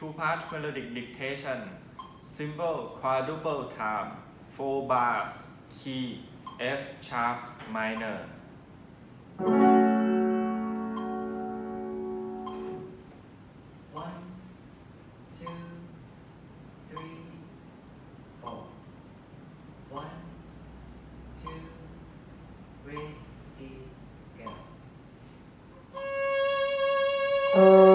two part melodic dictation simple quadruple time four bars key F sharp minor One, two, three, four. Go.